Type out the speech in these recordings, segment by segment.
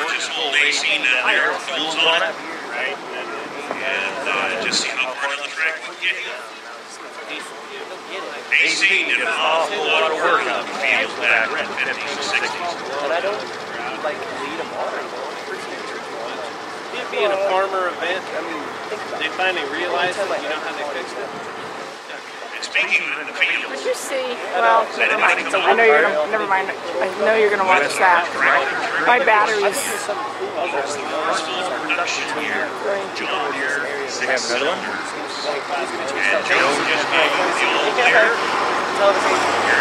purchase old AC down there, tools on it, Right. and uh, just see how far the track would get you. AC did an awful lot of work on the field back in the 50s and 60s. But I don't like lead them on. It being a farmer event, I mean, they finally realized it, you know how they fixed it? Speaking of the Did you see? Well. I know you're gonna. Never mind. I know you're gonna watch that. My battery's production here, going. John Deere, six cylinders. And Joe just gave the old Deere.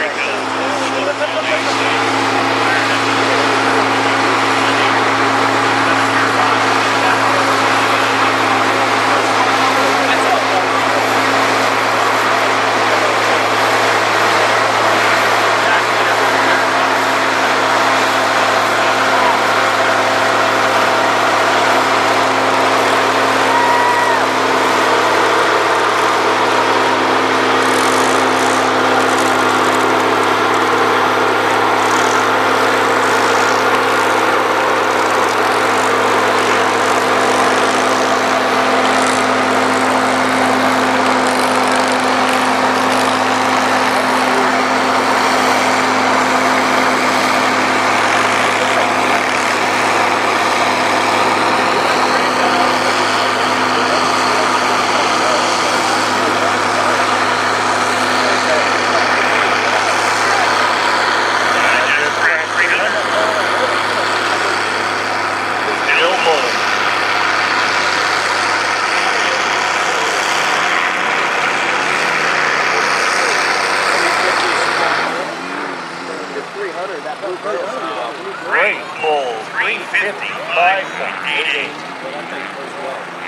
Great Bull 350 5.88.